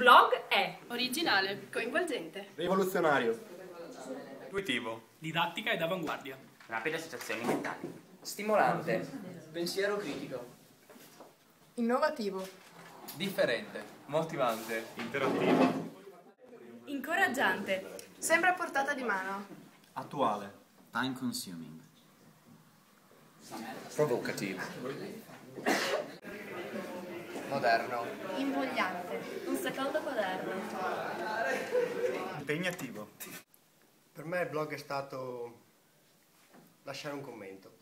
blog è Originale. Coinvolgente. Rivoluzionario. Intuitivo. Didattica ed avanguardia. Rapide associazioni mentali. Stimolante. Pensiero critico. Innovativo. Differente. Motivante. Interattivo. incoraggiante, Sembra a portata di mano. Attuale. Time consuming. Provocativo. Moderno. Invogliante. Secondo quaderno, Impegnativo. Per me il blog è stato lasciare un commento.